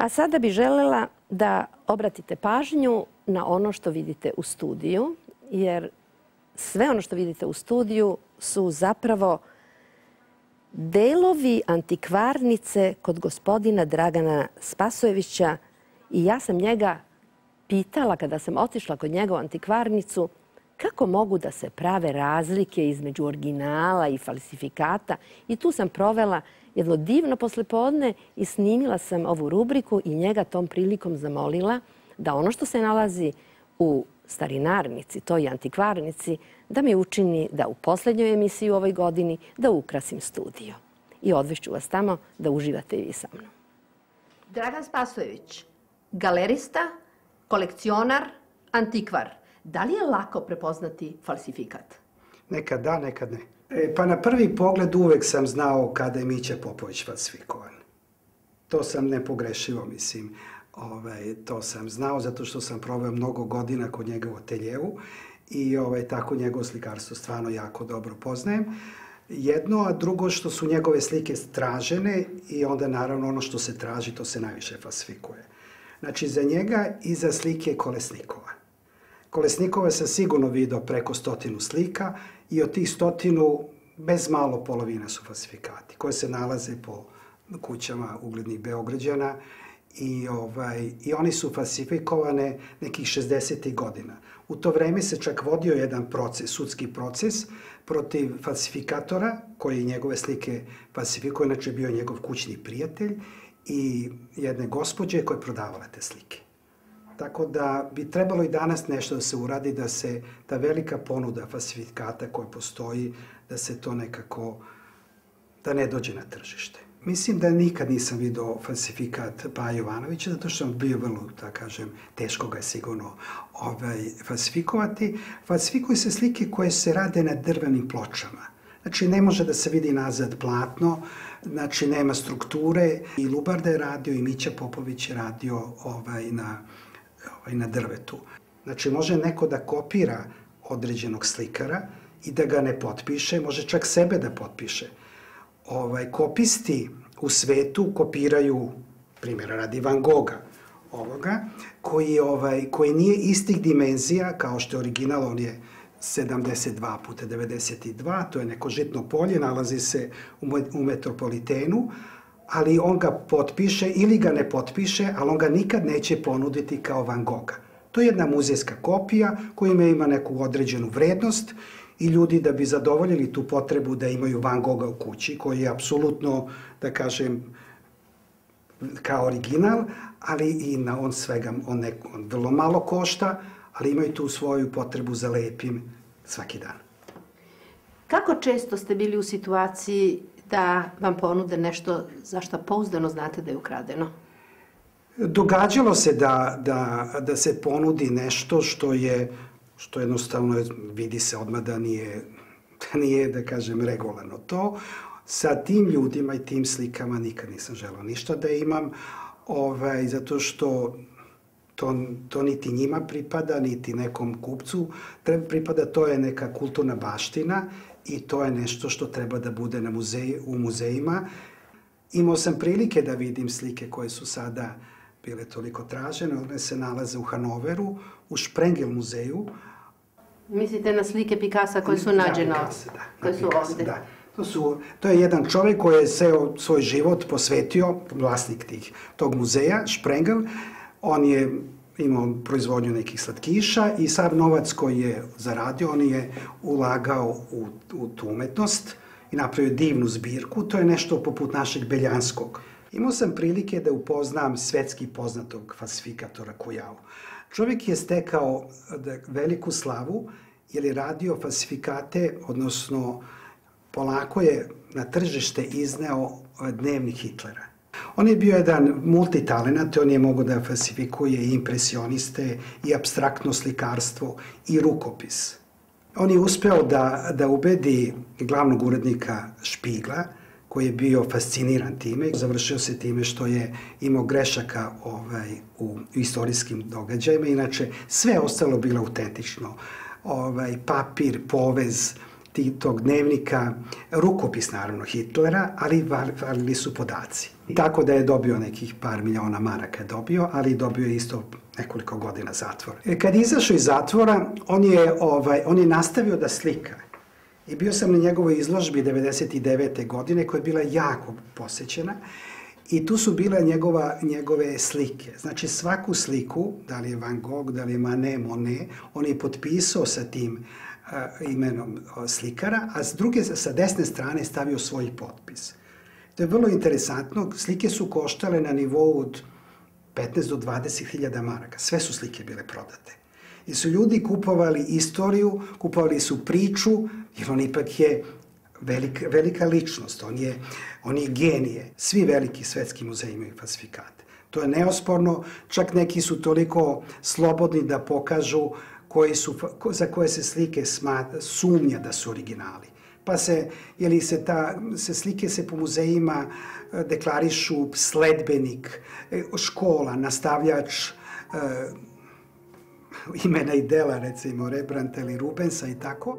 A sada bi želela da obratite pažnju na ono što vidite u studiju, jer sve ono što vidite u studiju su zapravo delovi antikvarnice kod gospodina Dragana Spasojevića i ja sam njega pitala kada sam otišla kod njega u antikvarnicu kako mogu da se prave razlike između originala i falsifikata i tu sam provela jedno divno poslepodne i snimila sam ovu rubriku i njega tom prilikom zamolila da ono što se nalazi u starinarnici, toj antikvarnici, da mi učini da u poslednjoj emisiji u ovoj godini da ukrasim studio. I odvešću vas tamo da uživate i vi sa mnom. Dragan Spasojević, galerista, kolekcionar, antikvar. Da li je lako prepoznati falsifikat? Nekad da, nekad ne. E, pa na prvi pogled uvek sam znao kada je Mića Popović falsifikovan. To sam nepogrešivo, mislim. Ovaj, to sam znao zato što sam proveo mnogo godina kod njega u ateljevu i ovaj, tako njegovo slikarstvo stvarno jako dobro poznajem. Jedno, a drugo što su njegove slike stražene i onda naravno ono što se traži to se najviše falsifikuje. Znači za njega i za slike Kolesnikova. Kolesnikova sam sigurno video preko stotinu slika i od tih stotinu bez malo polovina su falsifikati koje se nalaze po kućama uglednih Beograđana i, ovaj, i oni su falsifikovane nekih 60. godina. U to vreme se čak vodio jedan proces, sudski proces protiv falsifikatora koji njegove slike falsifikuje, znači bio njegov kućni prijatelj i jedne gospođe koje prodavala te slike. Tako da bi trebalo i danas nešto da se uradi, da se ta velika ponuda falsifikata koja postoji, da se to nekako, da ne dođe na tržište. Mislim da nikad nisam video falsifikat Pa Jovanovića, zato što sam bio vrlo, da kažem, teško ga je sigurno ovaj, falsifikovati. Falsifikuju se slike koje se rade na drvenim pločama. Znači, ne može da se vidi nazad platno, znači, nema strukture. I Lubarda je radio i Mića Popović je radio ovaj, na, ovaj, na drvetu. Znači, može neko da kopira određenog slikara i da ga ne potpiše, može čak sebe da potpiše ovaj, kopisti u svetu kopiraju, primjera radi Van Gogha, ovoga, koji, ovaj, koji nije istih dimenzija kao što je original, on je 72 puta 92, to je neko žitno polje, nalazi se u, u metropolitenu, ali on ga potpiše ili ga ne potpiše, ali on ga nikad neće ponuditi kao Van Gogha. To je jedna muzejska kopija koja ima neku određenu vrednost i ljudi da bi zadovoljili tu potrebu da imaju Van Gogha u kući, koji je apsolutno, da kažem, kao original, ali i na on svega, on, ne, on vrlo malo košta, ali imaju tu svoju potrebu za lepim svaki dan. Kako često ste bili u situaciji da vam ponude nešto za što pouzdano znate da je ukradeno? Događalo se da, da, da se ponudi nešto što je što jednostavno je, vidi se odmah da nije, da nije, da kažem, regularno to. Sa tim ljudima i tim slikama nikad nisam želao ništa da imam, ovaj, zato što to, to niti njima pripada, niti nekom kupcu treba pripada, to je neka kulturna baština i to je nešto što treba da bude na muzeji, u muzejima. Imao sam prilike da vidim slike koje su sada bile toliko tražene, one se nalaze u Hanoveru, u Šprengel muzeju, Mislite na slike Pikasa koje su nađene da, da, koje su Picasso, ovde? Da. To, su, to je jedan čovjek koji je seo svoj život posvetio, vlasnik tih, tog muzeja, Sprengel. On je imao proizvodnju nekih slatkiša i sav novac koji je zaradio, on je ulagao u, u tu umetnost i napravio divnu zbirku. To je nešto poput našeg Beljanskog. Imao sam prilike da upoznam svetski poznatog falsifikatora Kujao. Čovjek je stekao da, veliku slavu jer je radio falsifikate, odnosno polako je na tržište izneo dnevnik Hitlera. On je bio jedan multitalenat, on je mogo da falsifikuje i impresioniste, i abstraktno slikarstvo, i rukopis. On je uspeo da, da ubedi glavnog urednika Špigla, koji je bio fasciniran time. Završio se time što je imao grešaka ovaj, u istorijskim događajima, inače sve ostalo bilo autentično. Ovaj, papir, povez, tog dnevnika rukopis naravno Hitlera, ali valili su podaci. Tako da je dobio nekih par miliona maraka dobio, ali dobio je isto nekoliko godina zatvora. E, kad izašao iz zatvora, on je, ovaj, on je nastavio da slika. I bio sam na njegovoj izložbi 99. godine koja je bila jako posećena i tu su bile njegova, njegove slike. Znači svaku sliku, da li je Van Gogh, da li je Manet, Monet, on je potpisao sa tim uh, imenom slikara, a s druge, sa desne strane stavio svoj potpis. To je vrlo interesantno. Slike su koštale na nivou od 15 do 20 hiljada maraka. Sve su slike bile prodate. I su ljudi kupovali istoriju, kupovali su priču, jer on ipak je velika, velika ličnost, on je, on je genije. Svi veliki svetski muzeji imaju falsifikate. To je neosporno, čak neki su toliko slobodni da pokažu koji su, za koje se slike smata, sumnja da su originali. Pa se, jeli se, ta, se slike se po muzejima e, deklarišu sledbenik, e, škola, nastavljač, e, imena i dela, recimo Rebranta ili Rubensa i tako.